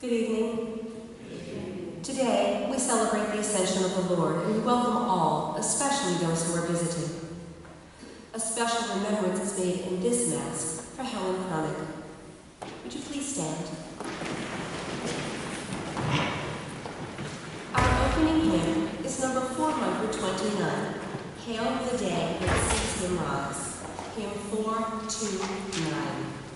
Good evening. Today, we celebrate the Ascension of the Lord, and we welcome all, especially those who are visiting. A special remembrance is made in this Mass for Helen Chronic. Would you please stand? Our opening hymn is number 429, Hail the Day That Sees Him Rise, hymn 429.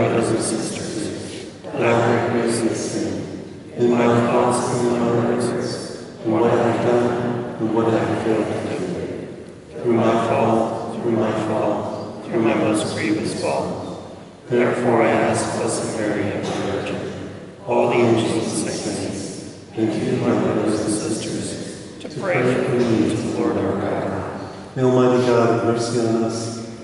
Brothers and sisters, that I have risen in sin, in my thoughts and my words, in what I have done and what I have failed to do. Through my fault, through my fault, through my most grievous fault. Therefore I ask Blessed Mary, Ever Virgin, all the angels and saints, and you, my brothers and sisters, to pray for me to the Lord our God. May Almighty God have mercy on us,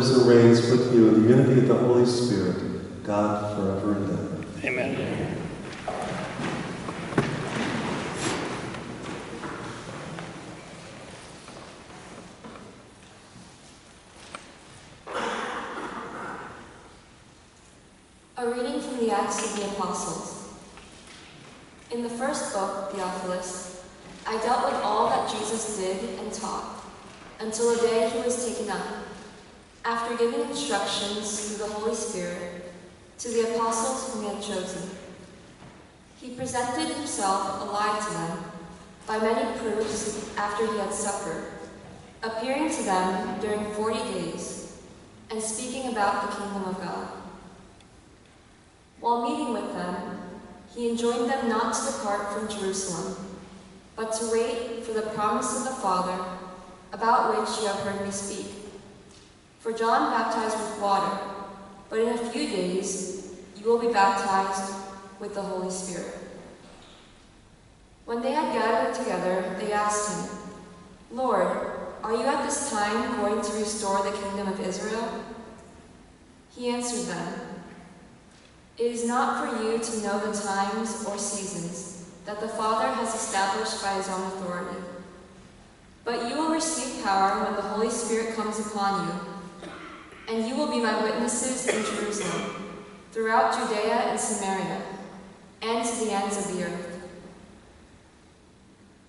Lives and reigns with you in the unity of the Holy Spirit, God forever and ever. Amen. A reading from the Acts of the Apostles. In the first book, Theophilus, I dealt with all that Jesus did and taught, until the day he was taken up, after giving instructions through the Holy Spirit to the apostles whom he had chosen. He presented himself alive to them by many proofs after he had suffered, appearing to them during forty days, and speaking about the kingdom of God. While meeting with them, he enjoined them not to depart from Jerusalem, but to wait for the promise of the Father, about which you have heard me speak. For John baptized with water, but in a few days you will be baptized with the Holy Spirit. When they had gathered together, they asked him, Lord, are you at this time going to restore the kingdom of Israel? He answered them, it is not for you to know the times or seasons that the Father has established by his own authority. But you will receive power when the Holy Spirit comes upon you, and you will be my witnesses in Jerusalem, throughout Judea and Samaria, and to the ends of the earth.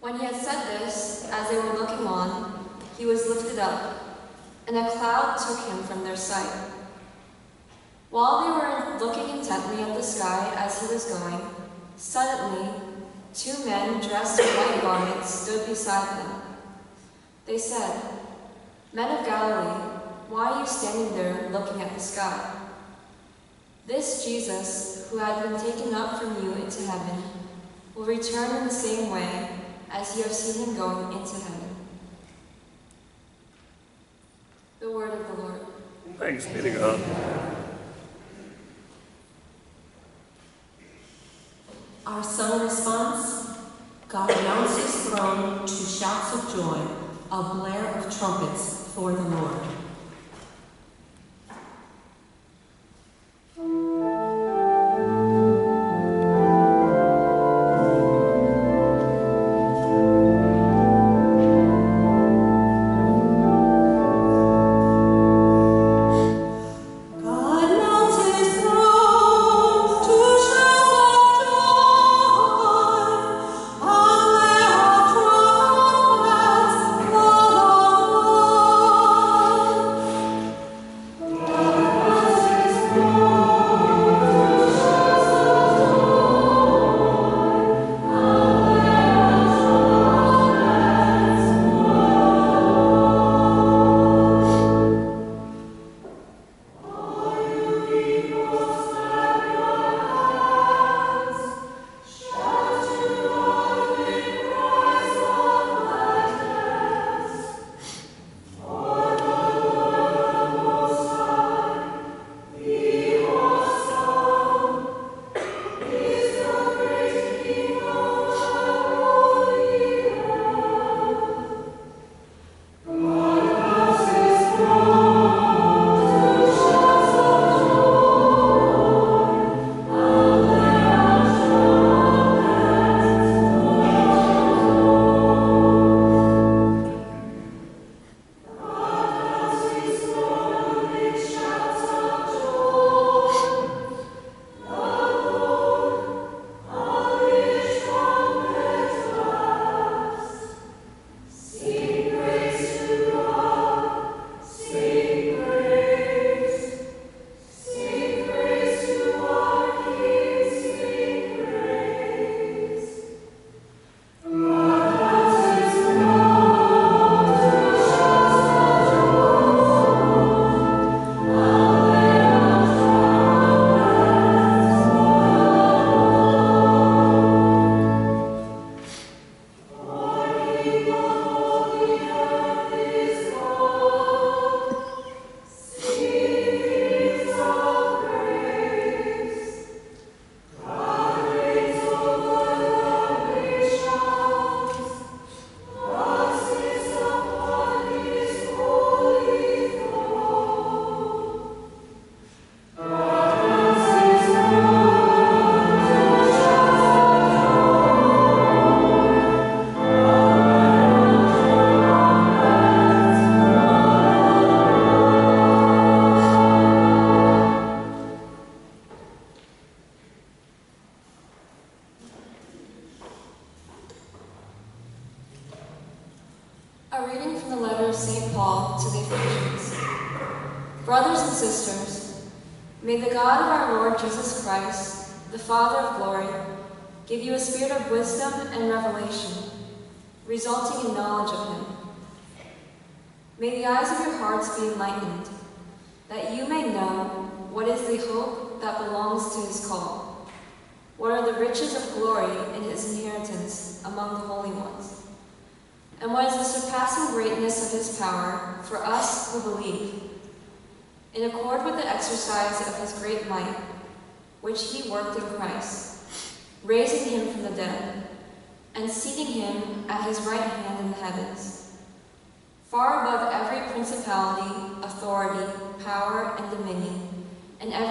When he had said this, as they were looking on, he was lifted up, and a cloud took him from their sight. While they were looking intently at the sky as he was going, suddenly two men dressed in white garments stood beside them. They said, Men of Galilee, why are you standing there looking at the sky? This Jesus, who had been taken up from you into heaven, will return in the same way as you have seen him going into heaven. The word of the Lord. Thanks be to God. Our song response God mounts his throne to shouts of joy, a blare of trumpets for the Lord.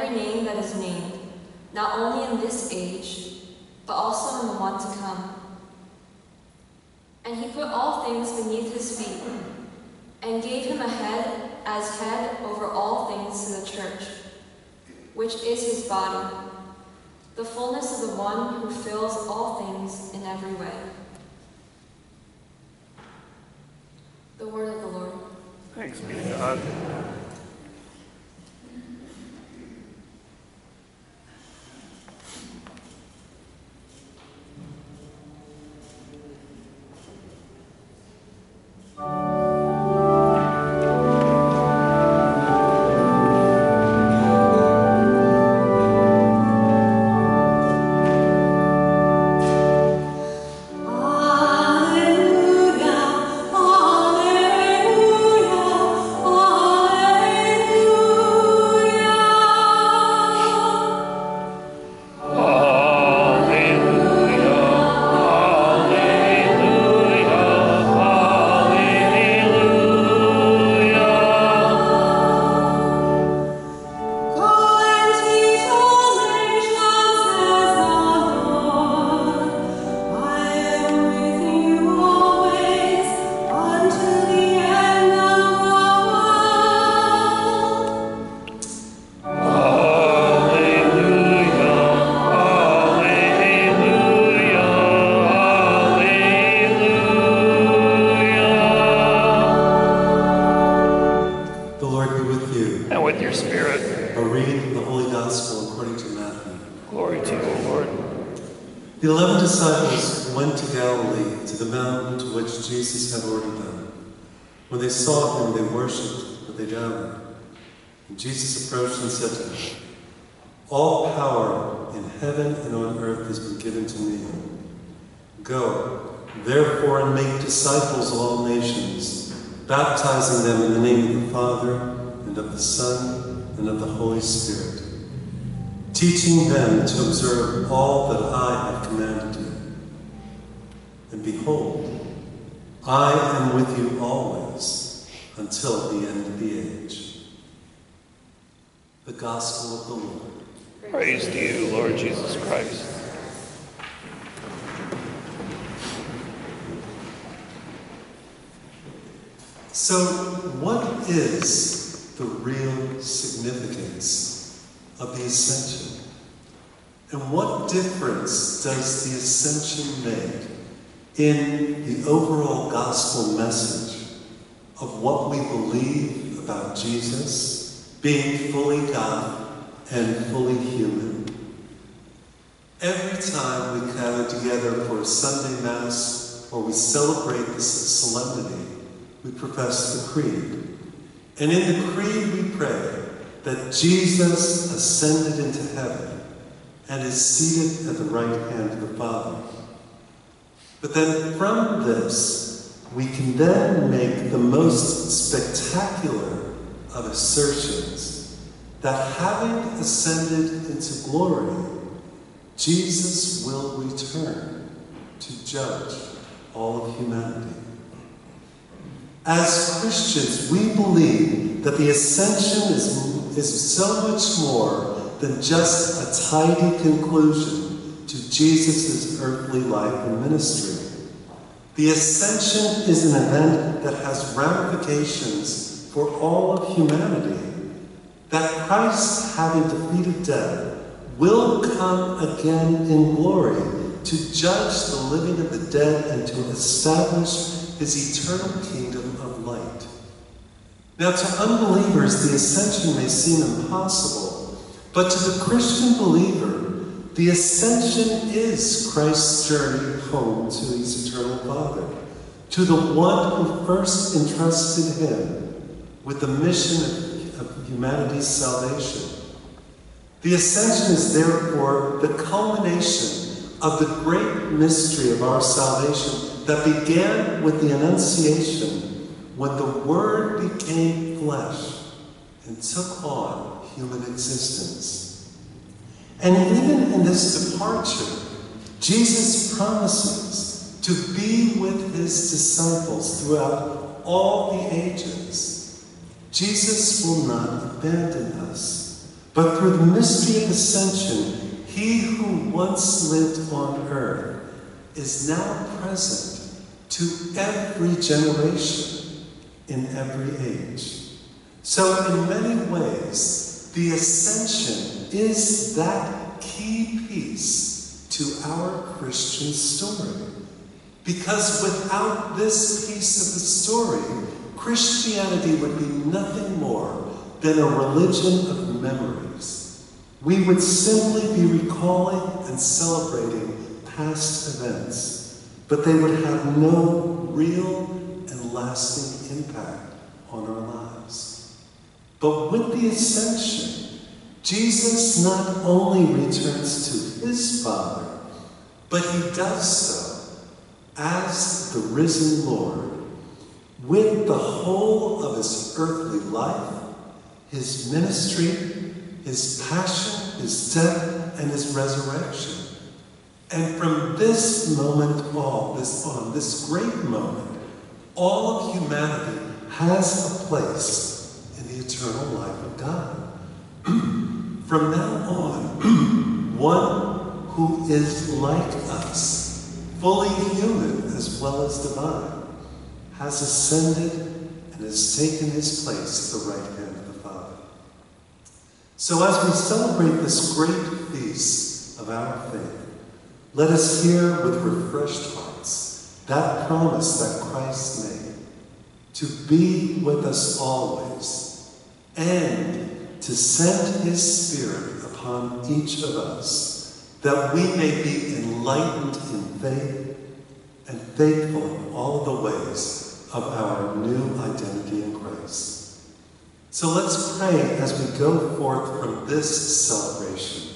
Every name that is named, not only in this age, but also in the one to come. And he put all things beneath his feet, and gave him a head as head over all things to the church, which is his body, the fullness of the one who fills all things in every way. The word of the Lord. Thanks be to God. Teaching them to observe all that I have commanded you. And behold, I am with you always until the end of the age. The Gospel of the Lord. Praise to you, Lord Jesus Christ. So, what is the real significance of the ascension. And what difference does the ascension make in the overall gospel message of what we believe about Jesus being fully God and fully human? Every time we gather together for a Sunday Mass or we celebrate this solemnity, we profess the Creed. And in the Creed we pray, that Jesus ascended into heaven and is seated at the right hand of the Father. But then from this, we can then make the most spectacular of assertions that having ascended into glory, Jesus will return to judge all of humanity. As Christians, we believe that the ascension is is so much more than just a tidy conclusion to Jesus' earthly life and ministry. The ascension is an event that has ramifications for all of humanity. That Christ, having defeated death, will come again in glory to judge the living and the dead and to establish his eternal kingdom. Now, to unbelievers, the ascension may seem impossible, but to the Christian believer, the ascension is Christ's journey home to his eternal Father, to the one who first entrusted him with the mission of, humanity's salvation. The ascension is therefore the culmination of the great mystery of our salvation that began with the Annunciation when the Word became flesh and took on human existence. And even in this departure, Jesus promises to be with his disciples throughout all the ages. Jesus will not abandon us, but through the mystery of ascension, he who once lived on earth is now present to every generation in every age. So, in many ways, the ascension is that key piece to our Christian story. Because without this piece of the story, Christianity would be nothing more than a religion of memories. We would simply be recalling and celebrating past events, but they would have no real lasting impact on our lives. But with the ascension, Jesus not only returns to his Father, but he does so as the risen Lord with the whole of his earthly life, his ministry, his passion, his death, and his resurrection. And from this moment on, this on, this great moment, all of humanity has a place in the eternal life of God. From now on, one who is like us, fully human as well as divine, has ascended and has taken his place at the right hand of the Father. So as we celebrate this great feast of our faith, let us hear with refreshed hearts that promise that Christ made to be with us always and to send his Spirit upon each of us that we may be enlightened in faith and faithful in all the ways of our new identity in Christ. So let's pray as we go forth from this celebration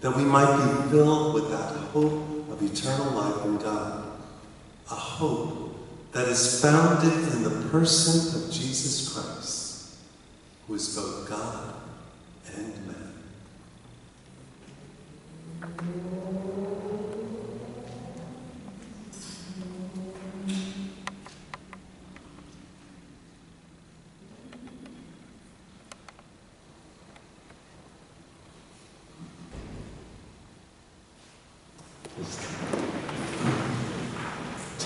that we might be filled with that hope of eternal life in God, a hope that is founded in the person of Jesus Christ, who is both God and man.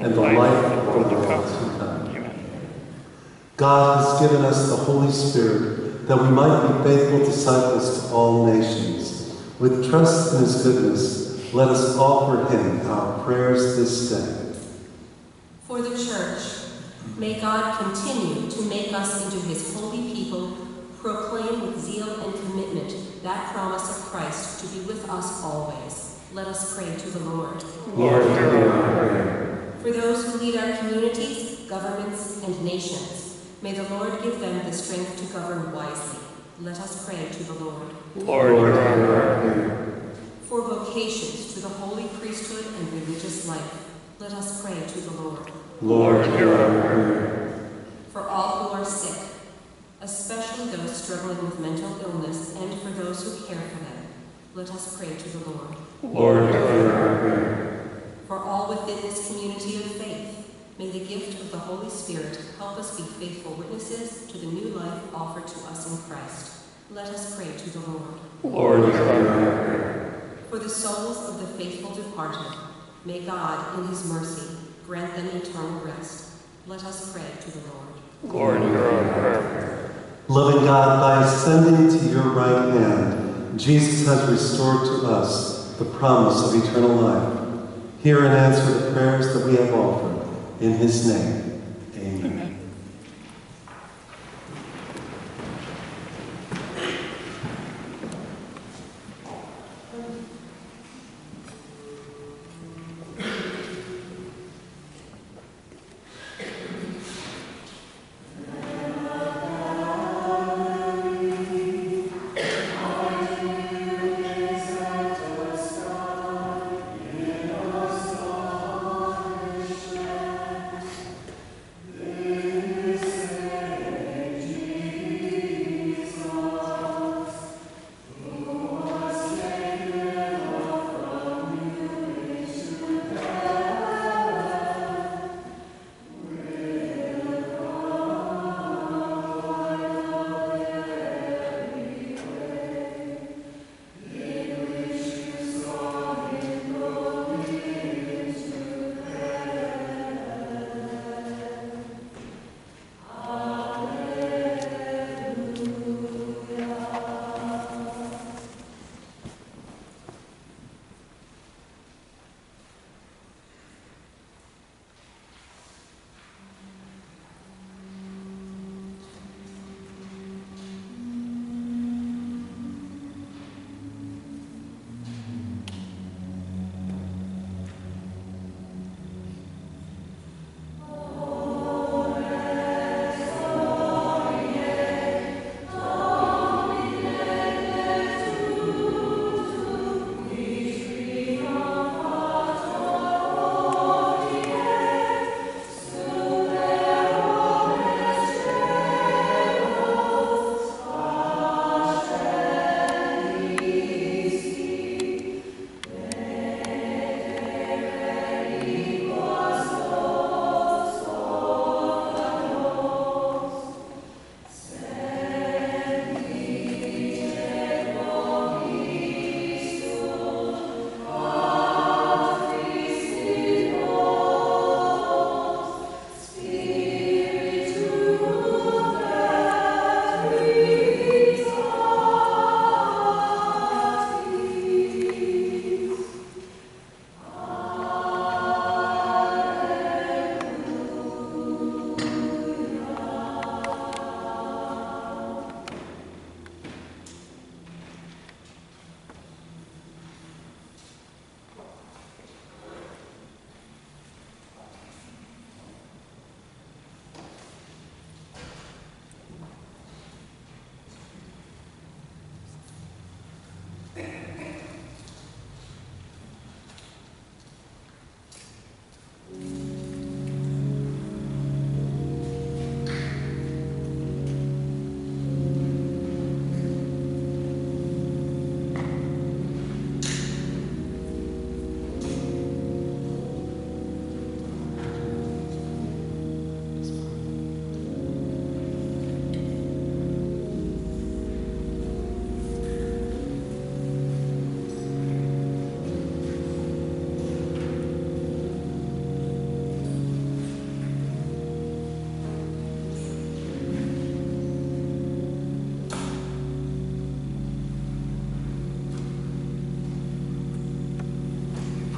and the life of the world to come. God has given us the Holy Spirit that we might be faithful disciples to all nations. With trust in his goodness, let us offer him our prayers this day. For the Church, may God continue to make us into his holy people, proclaim with zeal and commitment that promise of Christ to be with us always. Let us pray to the Lord. Lord, hear our prayer. For those who lead our communities, governments, and nations, may the Lord give them the strength to govern wisely. Let us pray to the Lord. Lord, hear our prayer. For vocations to the holy priesthood and religious life, let us pray to the Lord. Lord, hear our prayer. For all who are sick, especially those struggling with mental illness, and for those who care for them, let us pray to the Lord. Lord, hear our prayer. For all within this community of faith, may the gift of the Holy Spirit help us be faithful witnesses to the new life offered to us in Christ. Let us pray to the Lord. Lord, hear our prayer. For the souls of the faithful departed, may God, in his mercy, grant them eternal rest. Let us pray to the Lord. Lord, hear our prayer. Loving God, by ascending to your right hand, Jesus has restored to us the promise of eternal life. Hear and answer the prayers that we have offered. In his name,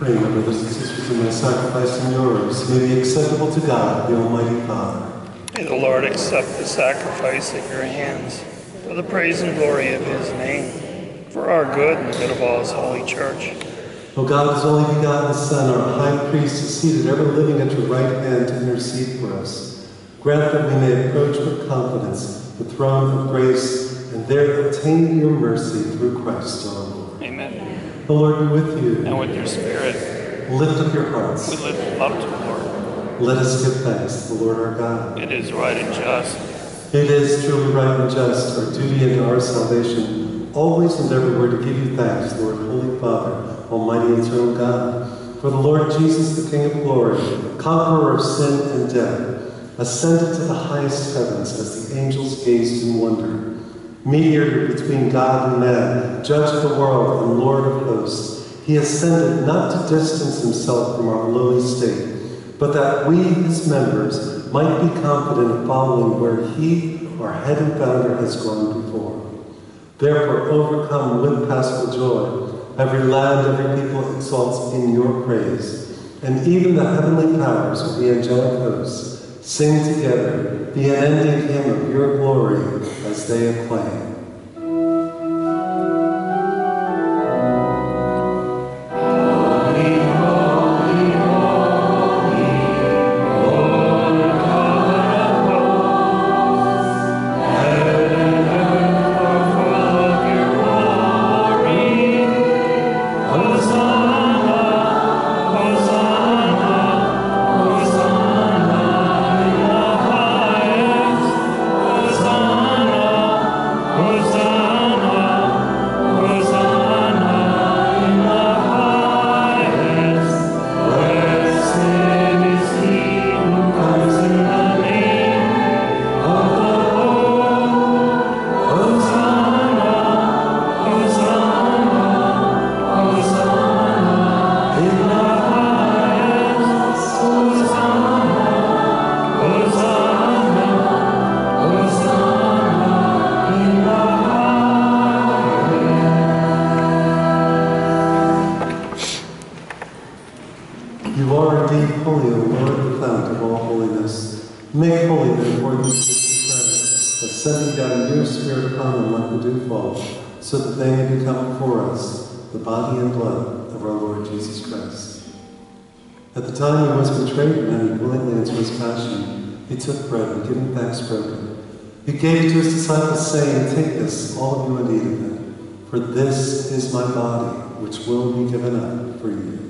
Pray, my brothers and sisters, that my sacrifice and yours may be acceptable to God, the Almighty Father. May the Lord accept the sacrifice at your hands for the praise and glory of his name, for our good and the good of all his holy church. O God, his only begotten Son, our high priest, is seated ever living at your right hand to intercede for us. Grant that we may approach with confidence the throne of grace and there obtain your mercy through Christ our Lord. The Lord be with you. And with your spirit, Lift up your hearts. we lift them up to the Lord. Let us give thanks to the Lord our God. It is right and just, It is truly right and just, our duty and our salvation, always and everywhere to give you thanks, Lord, Holy Father, Almighty and eternal God. For the Lord Jesus, the King of glory, conqueror of sin and death, ascended to the highest heavens as the angels gazed in wonder. Mediator between God and man, judge of the world and Lord of hosts, he ascended not to distance himself from our lowly state, but that we, his members, might be confident of following where he, our head and founder, has gone before. Therefore, overcome with paschal joy, every land, every people exalts in your praise, and even the heavenly powers of the angelic hosts sing together the unending hymn of your glory as they acclaim. Make holy the accordance with your prayer, as sending down your Spirit upon them like the dewfall, so that they may become for us the body and blood of our Lord Jesus Christ. At the time he was betrayed and willingly into his passion, he took bread and giving thanks broken. He gave to his disciples, saying, Take this, all of you, and eat of it, for this is my body, which will be given up for you.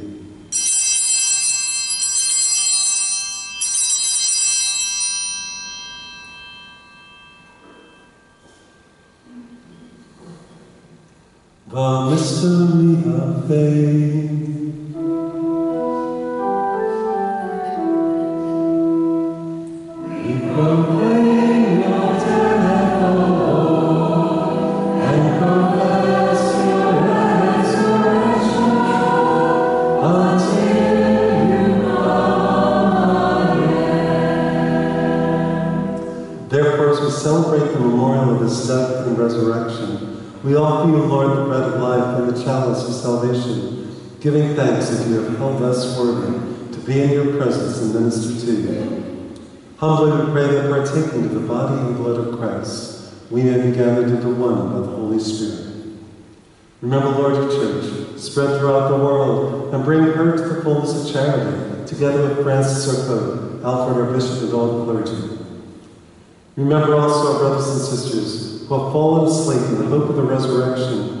The mystery of faith. Therefore, as we celebrate the memorial of his death and resurrection, we offer you, Lord, the chalice of salvation, giving thanks that you have held us worthy to be in your presence and minister to you. Humbly we pray that partaking of the body and blood of Christ, we may be gathered into one by the Holy Spirit. Remember, Lord, your church, spread throughout the world, and bring her to the fullness of charity, together with Francis our Pope, Alfred our Bishop, and all the clergy. Remember also our brothers and sisters who have fallen asleep in the hope of the resurrection,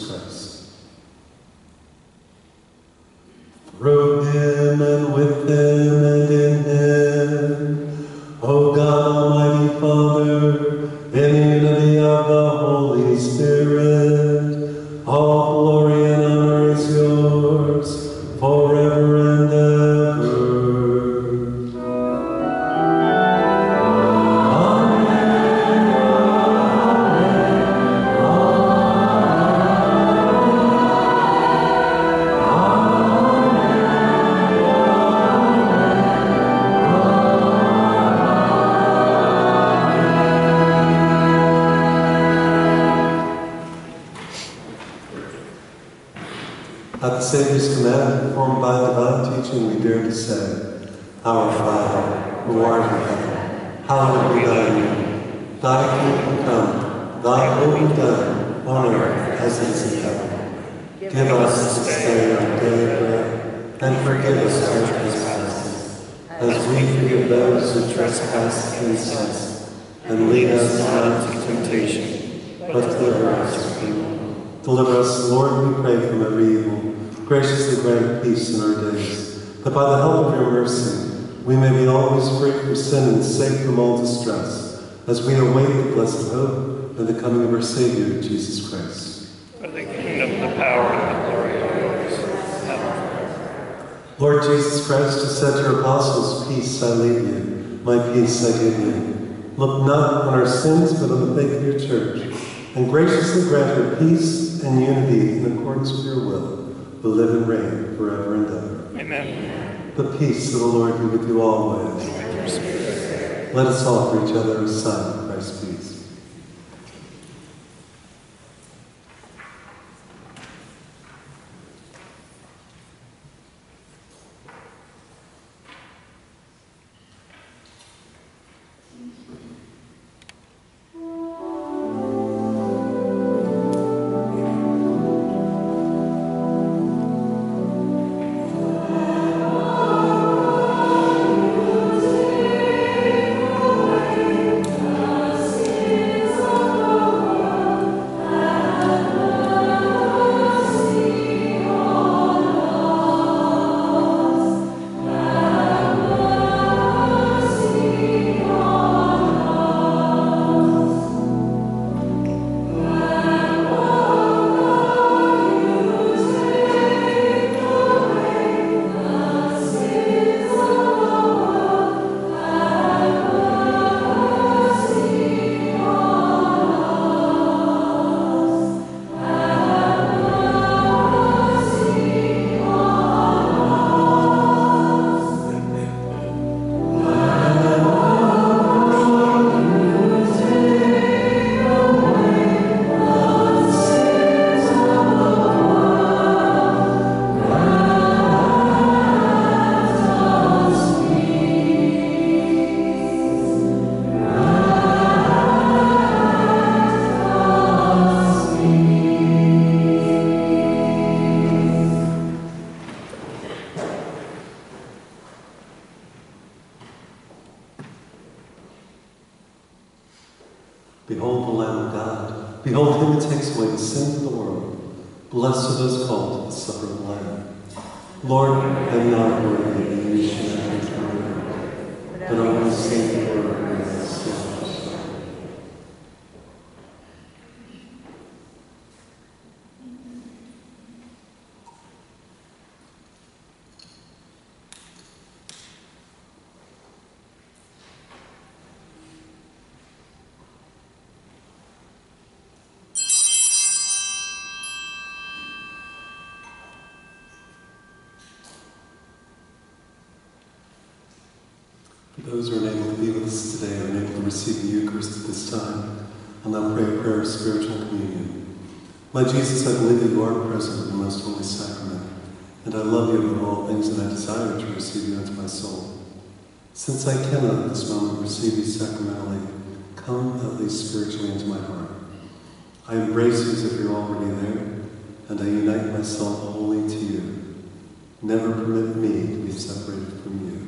Through him and with him and in him, O God Almighty Father, in the unity of the Holy Spirit, all glory and honor is yours our Savior, Jesus Christ. For the kingdom, the power, and the glory are yours. Amen. Lord Jesus Christ, who said to your apostles, Peace I leave you, my peace I give you. Look not on our sins, but on the faith of your church, and graciously grant her peace and unity in accordance with your will, who live and reign forever and ever. Amen. The peace of the Lord be with you always. With. Let us offer each other a sign those who are unable to be with us today are unable to receive the Eucharist at this time, I'll now pray a prayer of spiritual communion. My Jesus, I believe that you are present in the most holy sacrament, and I love you above all things, and I desire to receive you into my soul. Since I cannot at this moment receive you sacramentally, come at least spiritually into my heart. I embrace you as if you're already there, and I unite myself wholly to you. Never permit me to be separated from you.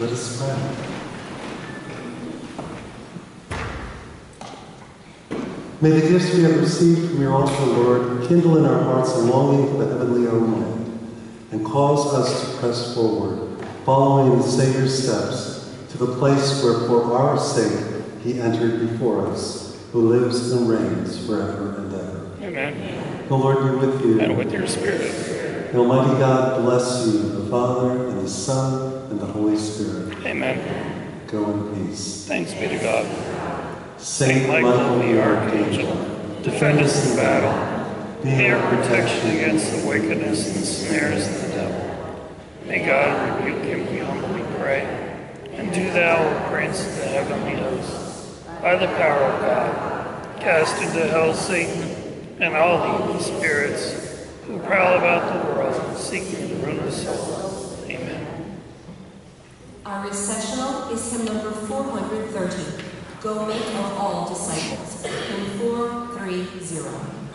Let us pray. May the gifts we have received from your altar, Lord, kindle in our hearts a longing for the heavenly homeland, and cause us to press forward, following in the Savior's steps, to the place where for our sake he entered before us, who lives and reigns forever and ever. Amen. The Lord be with you. And with your spirit. May Almighty God bless you, the Father, and the Son, and the Holy Spirit. Amen. Go in peace. Thanks be to God. Saint Saint Michael the Archangel, defend us in battle. Be our protection against the wickedness and snares of the devil. May God rebuke him, we humbly pray. And do thou, O Prince of the heavenly host, by the power of God, cast into hell Satan and all the evil spirits who prowl about the world ruin the soul. Amen. Our recessional is hymn number 430, Go Make of All Disciples, hymn 430.